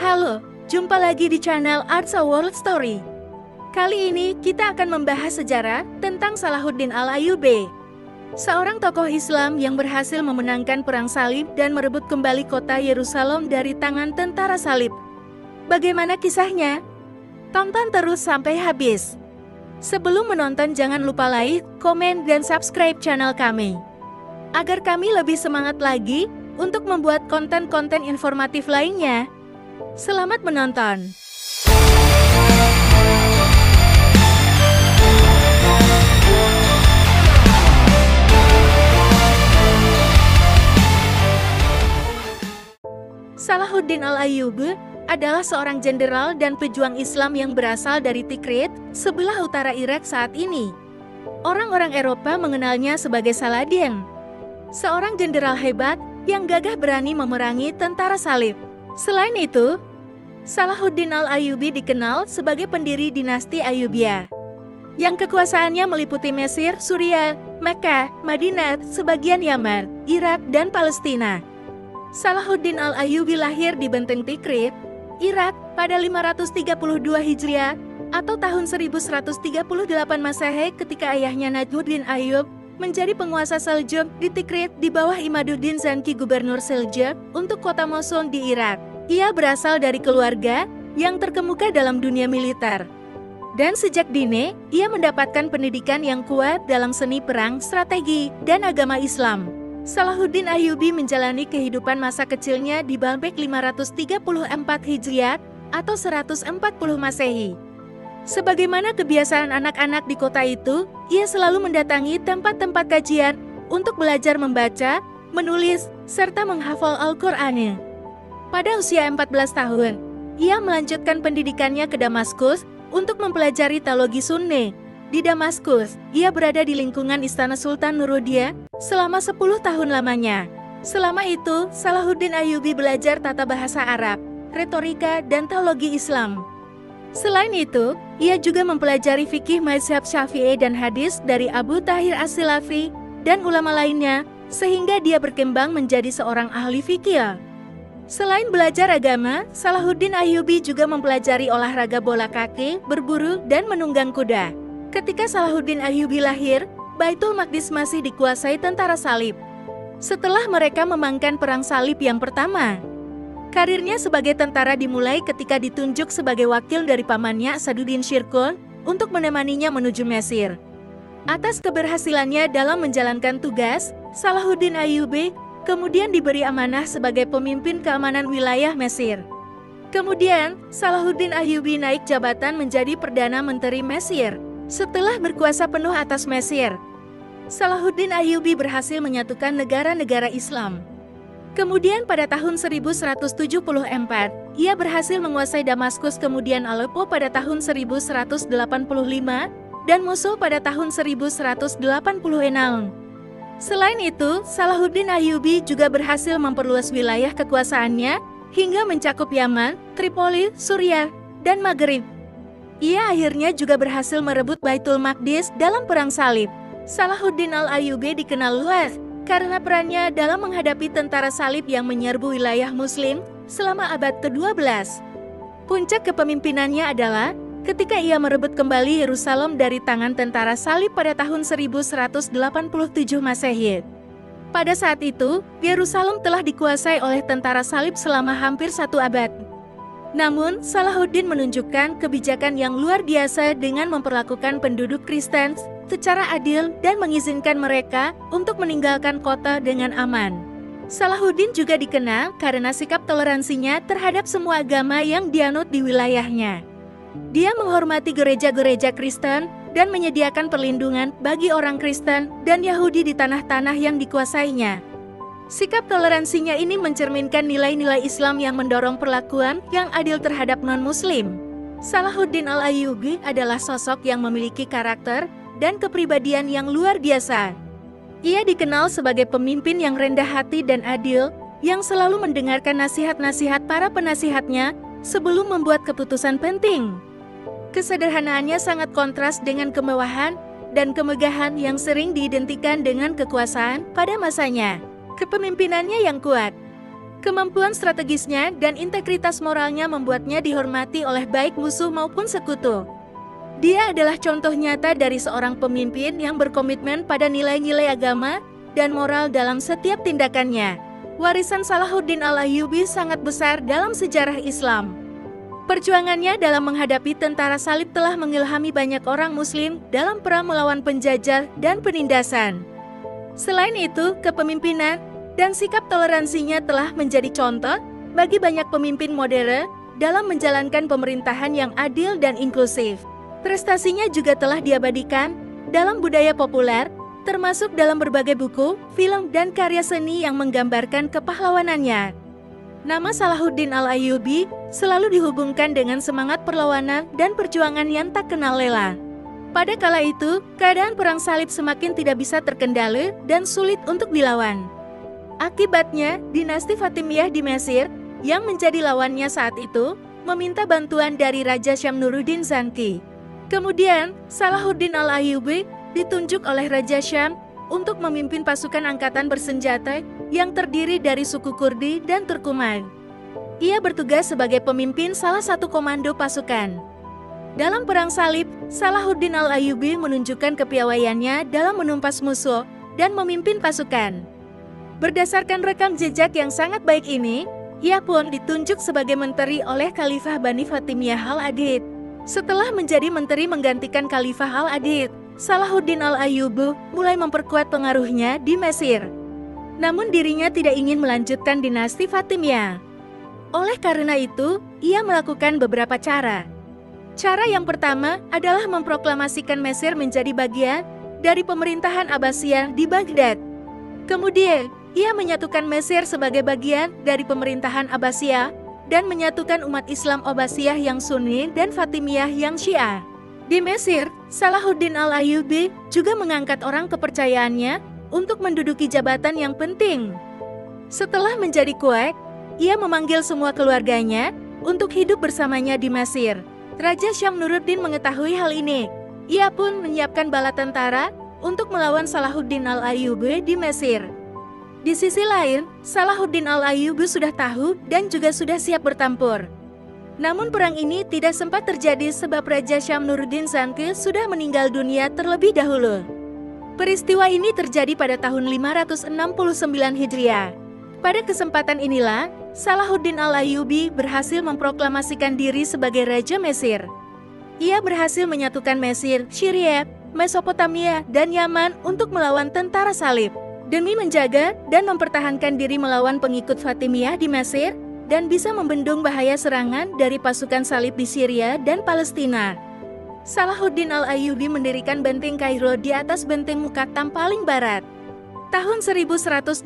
Halo, jumpa lagi di channel Arts World Story. Kali ini kita akan membahas sejarah tentang Salahuddin Al-Ayyubi. Seorang tokoh Islam yang berhasil memenangkan perang salib dan merebut kembali kota Yerusalem dari tangan tentara salib. Bagaimana kisahnya? Tonton terus sampai habis. Sebelum menonton jangan lupa like, komen, dan subscribe channel kami. Agar kami lebih semangat lagi untuk membuat konten-konten informatif lainnya. Selamat menonton! Salahuddin Al-Ayyubi adalah seorang jenderal dan pejuang Islam yang berasal dari Tikrit, sebelah utara Irak saat ini. Orang-orang Eropa mengenalnya sebagai Saladin, seorang jenderal hebat yang gagah berani memerangi tentara salib. Selain itu, Salahuddin Al-Ayyubi dikenal sebagai pendiri dinasti Ayyubiyah, yang kekuasaannya meliputi Mesir, Suriah, Mekah, Madinah, sebagian Yaman, Irak, dan Palestina. Salahuddin Al-Ayyubi lahir di Benteng Tikrit, Irak pada 532 Hijriah atau tahun 1138 Masehi ketika ayahnya Najmuddin Ayyub menjadi penguasa Seljuk di Tikrit di bawah Imaduddin Zanki gubernur Seljuk untuk kota Mosul di Irak. Ia berasal dari keluarga yang terkemuka dalam dunia militer. Dan sejak dini, ia mendapatkan pendidikan yang kuat dalam seni perang, strategi, dan agama Islam. Salahuddin Ayyubi menjalani kehidupan masa kecilnya di Baalbek 534 Hijriah atau 140 Masehi. Sebagaimana kebiasaan anak-anak di kota itu, ia selalu mendatangi tempat-tempat kajian untuk belajar membaca, menulis, serta menghafal Al-Qur'annya. Pada usia 14 tahun, ia melanjutkan pendidikannya ke Damaskus untuk mempelajari teologi Sunni di Damaskus, ia berada di lingkungan Istana Sultan Nurudia selama 10 tahun lamanya. Selama itu, Salahuddin Ayyubi belajar tata bahasa Arab, retorika, dan teologi Islam. Selain itu, ia juga mempelajari fikih mazhab Syafi'i dan hadis dari Abu Tahir As-Silafi dan ulama lainnya, sehingga dia berkembang menjadi seorang ahli fikih. Selain belajar agama, Salahuddin Ayyubi juga mempelajari olahraga bola kaki, berburu, dan menunggang kuda. Ketika Salahuddin Ayyubi lahir, Baitul Maqdis masih dikuasai tentara salib. Setelah mereka memangkan perang salib yang pertama, karirnya sebagai tentara dimulai ketika ditunjuk sebagai wakil dari pamannya Saduddin Shirkun untuk menemaninya menuju Mesir. Atas keberhasilannya dalam menjalankan tugas, Salahuddin Ayyubi kemudian diberi amanah sebagai pemimpin keamanan wilayah Mesir. Kemudian, Salahuddin Ayyubi naik jabatan menjadi Perdana Menteri Mesir. Setelah berkuasa penuh atas Mesir, Salahuddin Ayyubi berhasil menyatukan negara-negara Islam. Kemudian pada tahun 1174, ia berhasil menguasai Damaskus kemudian Aleppo pada tahun 1185 dan Mosul pada tahun 1186. Selain itu, Salahuddin Ayyubi juga berhasil memperluas wilayah kekuasaannya hingga mencakup Yaman, Tripoli, Suriah, dan Maghrib. Ia akhirnya juga berhasil merebut Baitul Maqdis dalam Perang Salib. Salahuddin Al-Ayyubi dikenal luas karena perannya dalam menghadapi tentara salib yang menyerbu wilayah muslim selama abad ke-12. Puncak kepemimpinannya adalah ketika ia merebut kembali Yerusalem dari tangan tentara salib pada tahun 1187 Masehi. Pada saat itu, Yerusalem telah dikuasai oleh tentara salib selama hampir satu abad. Namun, Salahuddin menunjukkan kebijakan yang luar biasa dengan memperlakukan penduduk Kristen secara adil dan mengizinkan mereka untuk meninggalkan kota dengan aman. Salahuddin juga dikenal karena sikap toleransinya terhadap semua agama yang dianut di wilayahnya. Dia menghormati gereja-gereja Kristen dan menyediakan perlindungan bagi orang Kristen dan Yahudi di tanah-tanah yang dikuasainya. Sikap toleransinya ini mencerminkan nilai-nilai Islam yang mendorong perlakuan yang adil terhadap non-Muslim. Salahuddin Al-Ayyubi adalah sosok yang memiliki karakter dan kepribadian yang luar biasa. Ia dikenal sebagai pemimpin yang rendah hati dan adil, yang selalu mendengarkan nasihat-nasihat para penasihatnya sebelum membuat keputusan penting. Kesederhanaannya sangat kontras dengan kemewahan dan kemegahan yang sering diidentikan dengan kekuasaan pada masanya kepemimpinannya yang kuat, Kemampuan strategisnya dan integritas moralnya membuatnya dihormati oleh baik musuh maupun sekutu. Dia adalah contoh nyata dari seorang pemimpin yang berkomitmen pada nilai-nilai agama dan moral dalam setiap tindakannya. Warisan Salahuddin Al-Ayyubi sangat besar dalam sejarah Islam. Perjuangannya dalam menghadapi tentara salib telah mengilhami banyak orang muslim dalam perang melawan penjajah dan penindasan. Selain itu, kepemimpinan dan sikap toleransinya telah menjadi contoh bagi banyak pemimpin modern dalam menjalankan pemerintahan yang adil dan inklusif. Prestasinya juga telah diabadikan dalam budaya populer, termasuk dalam berbagai buku, film, dan karya seni yang menggambarkan kepahlawanannya. Nama Salahuddin Al-Ayyubi selalu dihubungkan dengan semangat perlawanan dan perjuangan yang tak kenal lelah. Pada kala itu, keadaan perang salib semakin tidak bisa terkendali dan sulit untuk dilawan. Akibatnya, dinasti Fatimiyah di Mesir, yang menjadi lawannya saat itu, meminta bantuan dari Raja Syam Nuruddin Zanki. Kemudian, Salahuddin Al-Ayyubi ditunjuk oleh Raja Syam untuk memimpin pasukan angkatan bersenjata yang terdiri dari suku Kurdi dan Turkuman. Ia bertugas sebagai pemimpin salah satu komando pasukan. Dalam Perang Salib, Salahuddin Al-Ayyubi menunjukkan kepiawaiannya dalam menumpas musuh dan memimpin pasukan. Berdasarkan rekam jejak yang sangat baik ini, ia pun ditunjuk sebagai menteri oleh Khalifah Bani Fatimiyah Al-Adid. Setelah menjadi menteri menggantikan Khalifah Al-Adid, Salahuddin Al-Ayyubu mulai memperkuat pengaruhnya di Mesir. Namun dirinya tidak ingin melanjutkan dinasti Fatimiyah. Oleh karena itu, ia melakukan beberapa cara. Cara yang pertama adalah memproklamasikan Mesir menjadi bagian dari pemerintahan Abbasiyah di Baghdad. Kemudian, ia menyatukan Mesir sebagai bagian dari pemerintahan Abbasiyah dan menyatukan umat Islam Abbasiyah yang Sunni dan Fatimiyah yang Syiah. Di Mesir, Salahuddin Al-Ayyubi juga mengangkat orang kepercayaannya untuk menduduki jabatan yang penting. Setelah menjadi kuek, ia memanggil semua keluarganya untuk hidup bersamanya di Mesir. Raja Syam Nuruddin mengetahui hal ini. Ia pun menyiapkan bala tentara untuk melawan Salahuddin Al-Ayyubi di Mesir. Di sisi lain, Salahuddin Al-Ayyubi sudah tahu dan juga sudah siap bertampur. Namun perang ini tidak sempat terjadi sebab Raja Syam Nuruddin Zanki sudah meninggal dunia terlebih dahulu. Peristiwa ini terjadi pada tahun 569 Hijriah. Pada kesempatan inilah, Salahuddin Al-Ayyubi berhasil memproklamasikan diri sebagai Raja Mesir. Ia berhasil menyatukan Mesir, Syria, Mesopotamia, dan Yaman untuk melawan tentara salib. Demi menjaga dan mempertahankan diri melawan pengikut Fatimiyah di Mesir dan bisa membendung bahaya serangan dari pasukan salib di Syria dan Palestina. Salahuddin Al-Ayyubi mendirikan benteng Kairo di atas benteng Mukatam paling barat. Tahun 1186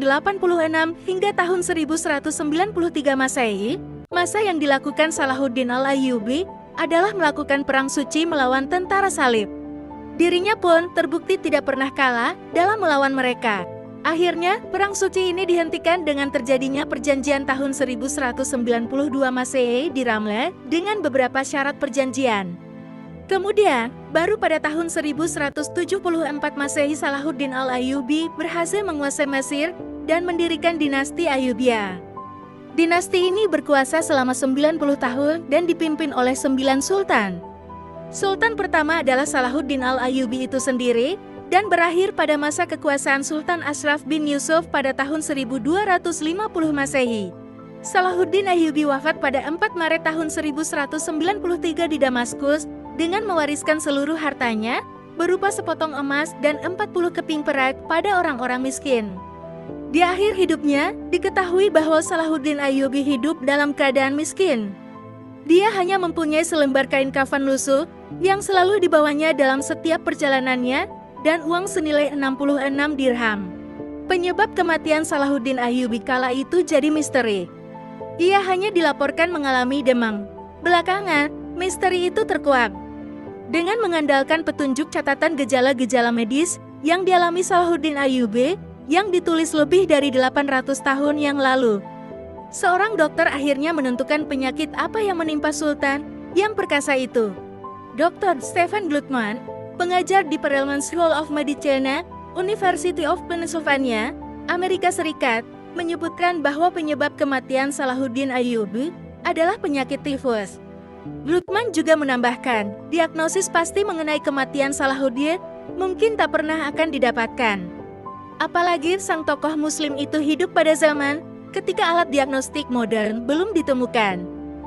hingga tahun 1193 Masehi, masa yang dilakukan Salahuddin Al-Ayyubi adalah melakukan perang suci melawan tentara salib. Dirinya pun terbukti tidak pernah kalah dalam melawan mereka. Akhirnya, perang suci ini dihentikan dengan terjadinya perjanjian tahun 1192 Masehi di Ramle dengan beberapa syarat perjanjian. Kemudian, baru pada tahun 1174 Masehi Salahuddin Al-Ayyubi berhasil menguasai Mesir dan mendirikan dinasti Ayyubiyah. Dinasti ini berkuasa selama 90 tahun dan dipimpin oleh 9 sultan. Sultan pertama adalah Salahuddin Al-Ayyubi itu sendiri dan berakhir pada masa kekuasaan Sultan Ashraf bin Yusuf pada tahun 1250 Masehi. Salahuddin Ayyubi wafat pada 4 Maret tahun 1193 di Damaskus dengan mewariskan seluruh hartanya berupa sepotong emas dan 40 keping perak pada orang-orang miskin. Di akhir hidupnya, diketahui bahwa Salahuddin Ayyubi hidup dalam keadaan miskin. Dia hanya mempunyai selembar kain kafan lusuh yang selalu dibawanya dalam setiap perjalanannya dan uang senilai 66 dirham. Penyebab kematian Salahuddin Ayyubi kala itu jadi misteri. Ia hanya dilaporkan mengalami demam. Belakangan, misteri itu terkuak. Dengan mengandalkan petunjuk catatan gejala-gejala medis yang dialami Salahuddin Ayyubi yang ditulis lebih dari 800 tahun yang lalu. Seorang dokter akhirnya menentukan penyakit apa yang menimpa Sultan yang perkasa itu. Dr. Stephen Glutman pengajar di Perelman School of Medicine, University of Pennsylvania, Amerika Serikat, menyebutkan bahwa penyebab kematian Salahuddin Ayyubi adalah penyakit tifus. Gluckman juga menambahkan, diagnosis pasti mengenai kematian Salahuddin mungkin tak pernah akan didapatkan. Apalagi sang tokoh muslim itu hidup pada zaman ketika alat diagnostik modern belum ditemukan.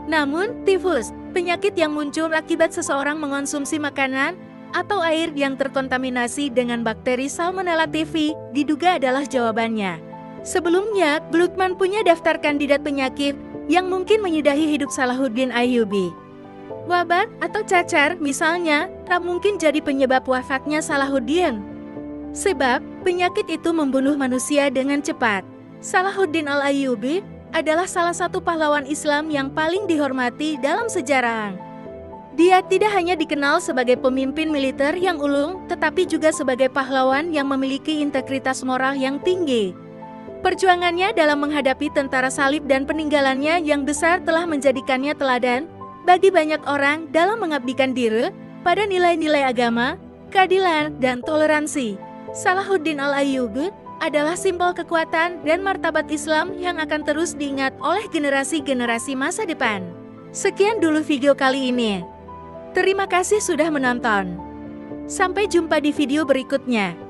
Namun, tifus, penyakit yang muncul akibat seseorang mengonsumsi makanan atau air yang terkontaminasi dengan bakteri Salmonella typhi, diduga adalah jawabannya. Sebelumnya, Gluckman punya daftar kandidat penyakit yang mungkin menyudahi hidup Salahuddin Ayyubi. Wabah atau cacar misalnya tak mungkin jadi penyebab wafatnya Salahuddin. Sebab penyakit itu membunuh manusia dengan cepat. Salahuddin Al-Ayyubi adalah salah satu pahlawan Islam yang paling dihormati dalam sejarah. Dia tidak hanya dikenal sebagai pemimpin militer yang ulung, tetapi juga sebagai pahlawan yang memiliki integritas moral yang tinggi. Perjuangannya dalam menghadapi tentara salib dan peninggalannya yang besar telah menjadikannya teladan bagi banyak orang dalam mengabdikan diri pada nilai-nilai agama, keadilan, dan toleransi. Salahuddin Al-Ayyubi adalah simbol kekuatan dan martabat Islam yang akan terus diingat oleh generasi-generasi masa depan. Sekian dulu video kali ini. Terima kasih sudah menonton. Sampai jumpa di video berikutnya.